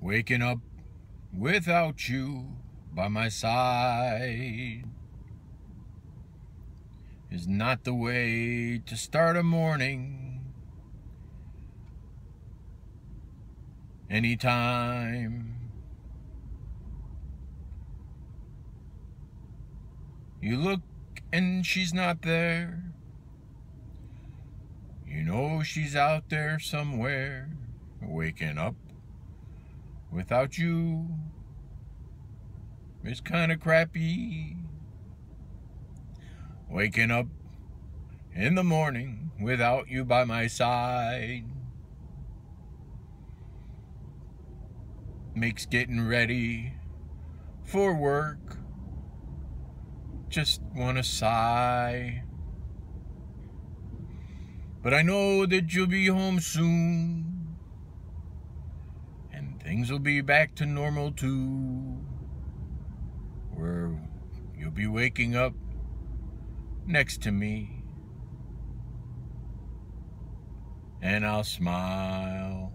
Waking up without you by my side. Is not the way to start a morning. Anytime. You look and she's not there, you know she's out there somewhere waking up without you it's kind of crappy. Waking up in the morning without you by my side makes getting ready for work just want to sigh. But I know that you'll be home soon things will be back to normal too. Where you'll be waking up next to me. And I'll smile